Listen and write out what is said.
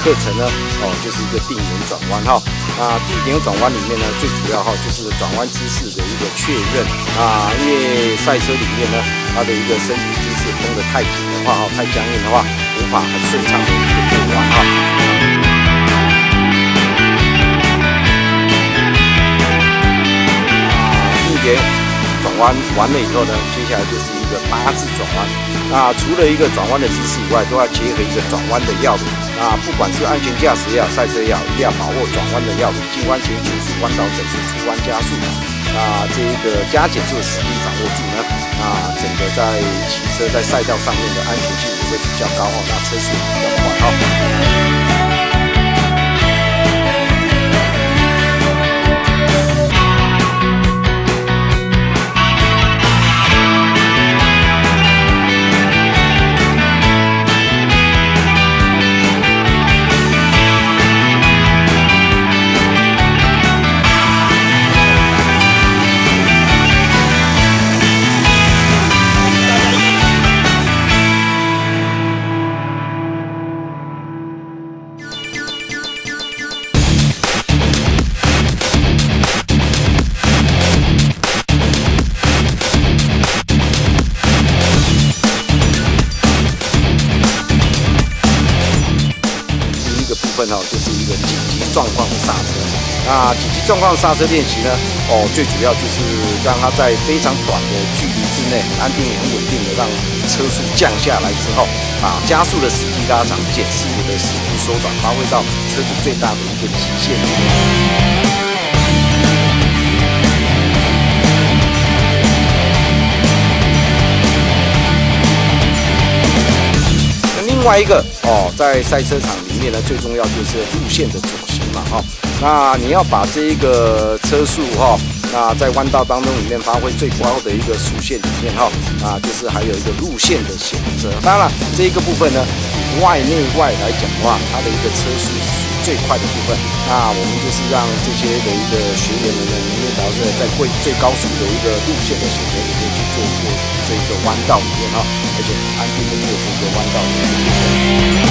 课程呢，哦，就是一个定点转弯哈。那定点转弯里面呢，最主要哈就是转弯姿势的一个确认啊，因为赛车里面呢，它的一个身体姿势绷得太紧的话哈，太僵硬的话，无法很顺畅的一个过弯哈。定点。转弯完了以后呢，接下来就是一个八字转弯。那除了一个转弯的姿势以外，都要结合一个转弯的要领。啊不管是安全驾驶也好，赛车也好，一定要把握转弯的要领：进弯前减速，弯道整速，出弯加速。那这一个加减速的时机掌握住呢，那整个在骑车在赛道上面的安全性也会比较高哦，那车速比较快哦。哦，就是一个紧急状况的刹车。那紧急状况刹车练习呢？哦，最主要就是让它在非常短的距离之内，安定很稳定的让车速降下来之后，啊，加速的时机拉长，减速的时机缩短，发挥到车子最大的一个极限。另外一个哦，在赛车场里面呢，最重要就是路线的走行嘛，哈。那你要把这一个车速哈，那在弯道当中里面发挥最高的一个速线里面哈，啊，就是还有一个路线的选择。当然，这一个部分呢，外内外来讲的话，它的一个车速最快的部分。那我们就是让这些的一个学员们呢，里面导致在最最高速的一个路线的选择里面去做过这个弯道里面哈，而且安定的过这个弯道里面。